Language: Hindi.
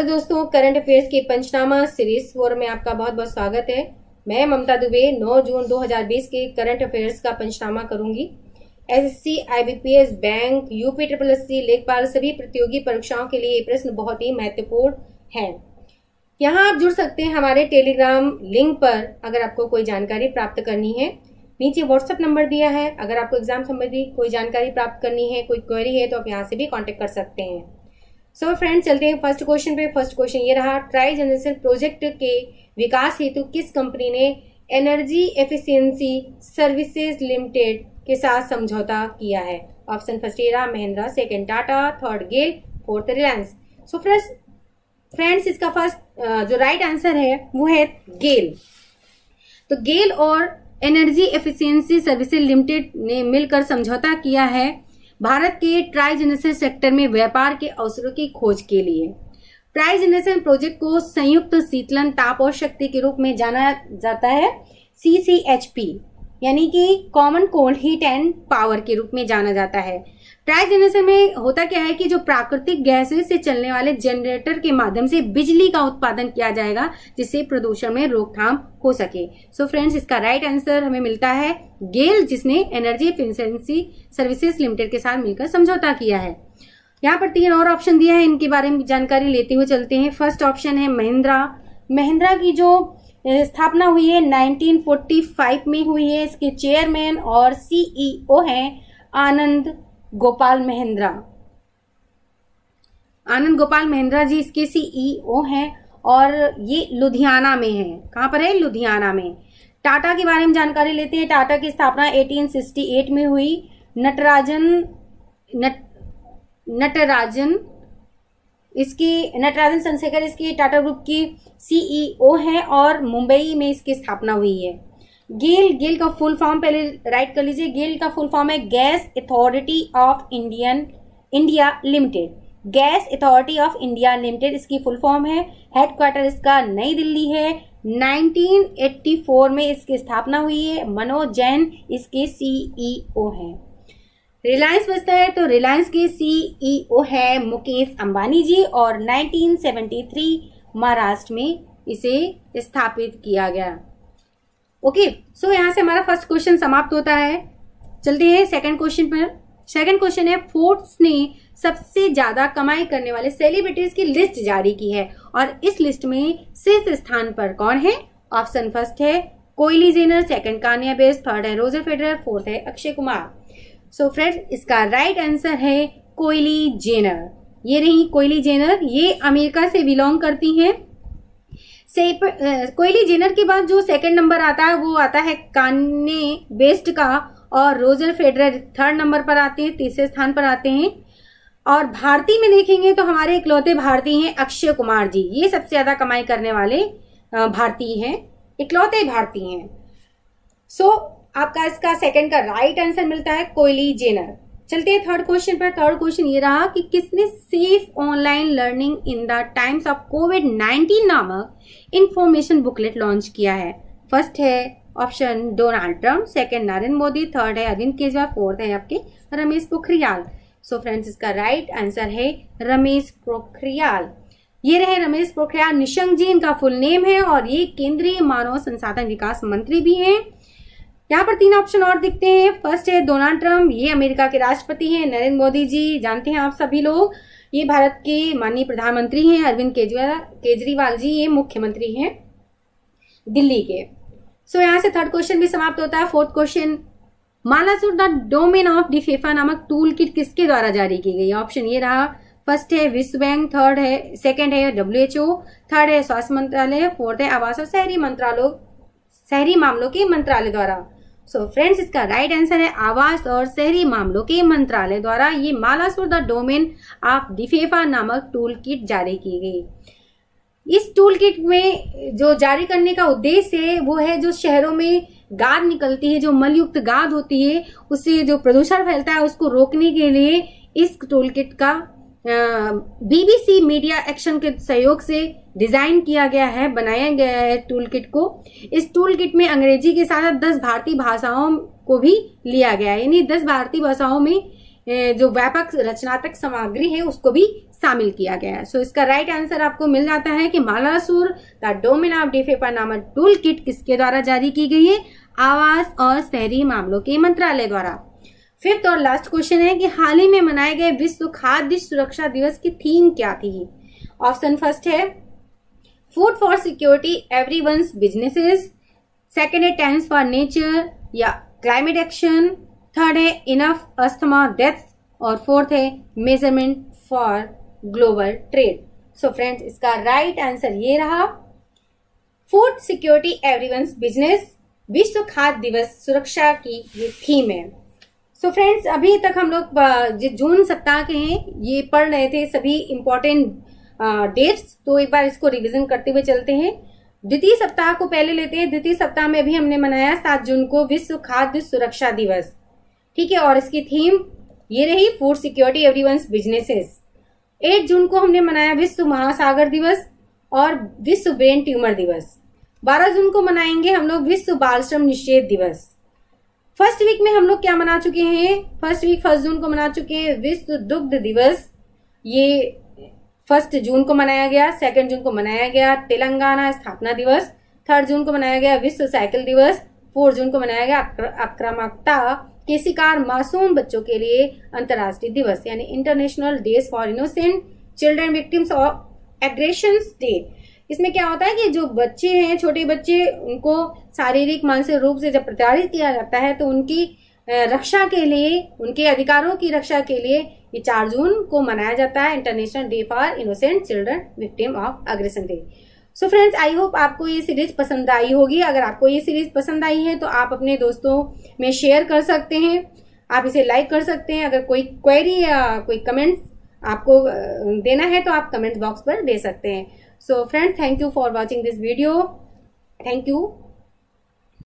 हेलो दोस्तों करंट अफेयर्स के पंचनामा सीरीज़ फोर में आपका बहुत बहुत स्वागत है। मैं ममता दुबे 9 जून 2020 के करंट अफेयर्स का पंचनामा करूँगी। SSC IBPS bank UP triple S C लेखपाल सभी प्रतियोगी परीक्षाओं के लिए ये प्रश्न बहुत ही महत्वपूर्ण है। यहाँ आप जुड़ सकते हैं हमारे टेलीग्राम लिंक पर, अगर आपको कोई जानकारी प्राप्त करनी है। नीचे व्हाट्सएप नंबर दिया है, अगर आपको एग्ज़ाम संबंधी कोई जानकारी प्राप्त करनी है, कोई क्वेरी है तो आप यहाँ से भी कॉन्टेक्ट कर सकते हैं। सो so फ्रेंड्स चलते हैं फ़र्स्ट क्वेश्चन पे। फ़र्स्ट क्वेश्चन ये रहा ट्राई जनरेशन प्रोजेक्ट के विकास हेतु किस कंपनी ने एनर्जी एफिशिएंसी सर्विसेज़ लिमिटेड के साथ समझौता किया है? ऑप्शन फ़र्स्ट ये रहा Mahindra second Tata third GAIL fourth Reliance so friends friends इसका फ़र्स्ट जो राइट आंसर है, वो है गेल तो गेल और एनर्जी एफिशिएंसी सर्विसेज़ लिमिटेड ने मिलकर समझौता किया है। भारत के ट्राइजेनेशन सेक्टर में व्यापार के अवसरों की खोज के लिए। ट्राई जनरेशन प्रोजेक्ट को संयुक्त शीतलन ताप और शक्ति के रूप में जाना जाता है सीसीएचपी यानी कि common cold heat and power के रूप में जाना जाता है। ट्राई जनरेशन में होता क्या है कि जो प्राकृतिक गैसेस से चलने वाले जनरेटर के माध्यम से बिजली का उत्पादन किया जाएगा, जिससे प्रदूषण में रोकथाम हो सके। सो so फ्रेंड्स इसका राइट आंसर हमें मिलता है गेल जिसने एनर्जी एफिशिएंसी सर्विसेज़ लिमिटेड के साथ मिलकर समझौता किया है। यहाँ पर तीन और ऑप्शन दिया है, इनके बारे में जानकारी लेते हुए चलते हैं। फ़र्स्ट ऑप्शन है महिंद्रा महिंद्रा की जो स्थापना हुई है 1945 में हुई है। इसके चेयरमैन और सीईओ हैं आनंद गोपाल महेंद्रा। आनंद गोपाल महेंद्रा जी इसके सीईओ हैं और ये लुधियाना में है। कहाँ पर है? लुधियाना में। टाटा के बारे में जानकारी लेते हैं। टाटा की स्थापना 1868 में हुई। नटराजन, नट, नटराजन, इसकी, नटराजन चंद्रशेखर इसकी टाटा ग्रुप की सीईओ है और मुंबई में इसकी स्थापना हुई है। गेल गेल का फुल फॉर्म पहले राइट कर लीजिए। गेल का फुल फॉर्म है gas authority of Indian India limited gas authority of India limited इसकी फुल फॉर्म है। हेडक्वार्टर इसका नई दिल्ली है। 1984 में इसकी स्थापना हुई है। मनोज जैन इसके सीईओ हैं। रिलायंस बचता है तो रिलायंस के सीईओ है मुकेश अंबानी जी और 1973 महाराष्ट्र में इसे स्थापित किया गया। ओके सो यहाँ से हमारा फ़र्स्ट क्वेश्चन समाप्त होता है। चलते हैं सेकंड क्वेश्चन पर। सेकंड क्वेश्चन है फोर्ट्स ने सबसे ज़्यादा कमाई करने वाले सेलिब्रिटीज की लिस्ट जारी की है। और इस लिस्ट में शीर्ष स्थान पर कौन है? ऑप्शन फ़र्स्ट है कोयली जेनर सेकंड कानिया बेस थर्ड है रोजर फेडरर फोर्थ है Akshay Kumar so so friend इसका राइट right आंसर है कोयली जेनर ये रही कोयली जेनर ये अमेरिका से बिलोंग करती हैं। से कोयली जेनर के बाद जो सेकंड नंबर आता है वो आता है कान्ने बेस्ट का और रोजर फेडरर थर्ड नंबर पर आते हैं तीसरे स्थान पर आते हैं। और भारतीय में देखेंगे तो हमारे इकलौते भारतीय हैं अक्षय कुमार जी। ये सबसे ज़्यादा कमाई करने वाले भारतीय हैं इकलौते भारतीय हैं। सो so, आपका इसका सेकंड का राइट आंसर मिलता है कोयली जेनर। चलते हैं थर्ड क्वेश्चन पर। थर्ड क्वेश्चन ये रहा कि किसने safe online learning in the times of COVID 19 नामक इंफॉर्मेशन बुकलेट लॉन्च किया है? फ़र्स्ट है option Donald Trump second Narendra Modi third है अरविंद केजरीवाल फोर्थ है आपके रमेश पोखरियाल। सो फ्रेंड्स इसका राइट आंसर है रमेश पोखरियाल। ये रहे रमेश पोखरियाल, निशंक जी इनका फुल नेम है और ये केंद्रीय मानव संसाधन विकास मंत्री भी हैं। यहाँ पर तीन ऑप्शन और दिखते हैं। फ़र्स्ट है डोनाल्ड ट्रंप ये अमेरिका के राष्ट्रपति हैं नरेंद्र मोदी जी जानते हैं आप सभी लोग। ये भारत के माननीय प्रधानमंत्री हैं अरविंद केजरीवाल जी ये मुख्यमंत्री हैं दिल्ली के। सो so, यहाँ से थर्ड क्वेश्चन भी समाप्त होता है। फोर्थ क्वेश्चन मालासुर द डोमेन ऑफ़ डिफेफा नामक टूल किट किसके द्वारा जारी की गई? ऑप्शन ये रहा। फ़र्स्ट है विश्व बैंक थर्ड है सेकंड है डब्ल्यूएचओ थर्ड है स्वास्थ्य मंत्रालय फोर्थ है आवास और शहरी मंत्रालय शहरी मामलों के मंत्रालय द्वारा। सो so, फ्रेंड्स इसका राइट आंसर है आवास और शहरी मामलों के मंत्रालय द्वारा ये मालासुर द डोमेन ऑफ़ डिफेफा नामक टूल किट जारी की गई। इस टूल किट में जो जारी करने का उद्देश्य है वो है जो शहरों में गाद निकलती है जो मलयुक्त गाद होती है उससे जो प्रदूषण फैलता है उसको रोकने के लिए इस टूल किट का बीबीसी मीडिया एक्शन के सहयोग से डिज़ाइन किया गया है बनाया गया है टूल किट को। इस टूल किट में अंग्रेज़ी के साथ दस भारतीय भाषाओं को भी लिया गया है। यानी दस भारतीय भाषाओं में जो व्यापक रचनात्मक सामग्री है उसको भी शामिल किया गया है। सो so, इसका राइट आंसर आपको मिल जाता है कि मालासुर द डोमिन ऑफ़ डिफेपा नामक टूल किट किसके द्वारा जारी की गई है? आवास और शहरी मामलों के मंत्रालय द्वारा। फिफ्थ और लास्ट क्वेश्चन है कि हाल ही में मनाए गए विश्व खाद्य सुरक्षा दिवस की थीम क्या थी? ऑप्शन फ़र्स्ट है food for security everyone's businesses second है टेंस फॉर नेचर या क्लाइमेट एक्शन थर्ड है इनफ अस्थमा डेथ और फोर्थ है measurement for global trade so friends इसका राइट right आंसर ये रहा food security every everyone's business विश्व खाद्य दिवस सुरक्षा की ये थीम है। सो so फ्रेंड्स अभी तक हम लोग जून सप्ताह के हैं, ये पढ़ रहे थे सभी इम्पोर्टेंट डेट्स तो एक बार इसको रिवीजन करते हुए चलते हैं। द्वितीय सप्ताह को पहले लेते हैं। द्वितीय सप्ताह में भी हमने मनाया सात जून को विश्व खाद्य सुरक्षा दिवस। ठीक है, और इसकी थीम ये रही food security everyone's businesses eight June को हमने मनाया विश्व महासागर दिवस और विश्व ब्रेन ट्यूमर दिवस। बारह जून को मनाएँगे हम लोग विश्व बाल श्रम निषेध दिवस। फ़र्स्ट वीक में हम लोग क्या मना चुके हैं? फ़र्स्ट वीक, फ़र्स्ट जून को मना चुके हैं। विश्व दुग्ध दिवस। ये फ़र्स्ट जून को मनाया गया, सेकेंड जून को मनाया गया, तेलंगाना स्थापना दिवस। थर्ड जून को मनाया गया, विश्व साइकिल दिवस। फोर्थ जून को मनाया गया आक्रामकता के शिकार मासूम बच्चों के लिए अंतर्राष्ट्रीय दिवस, यानी international days for innocent children victims of aggression day इसमें क्या होता है कि जो बच्चे हैं, छोटे बच्चे, उनको शारीरिक, मानसिक रूप से जब प्रताड़ित किया जाता है तो उनकी रक्षा के लिए, उनके अधिकारों की रक्षा के लिए ये चार जून को मनाया जाता है international day for innocent children victim of aggression day so friends I hope आपको ये सीरीज़ पसंद आई होगी। अगर आपको ये सीरीज़ पसंद आई है तो आप अपने दोस्तों में शेयर कर सकते हैं। आप इसे लाइक कर सकते हैं। अगर कोई क्वेरी या कोई कमेंट्स आपको देना है तो आप कमेंट बॉक्स पर दे सकते हैं। So friends thank you for watching this video. Thank you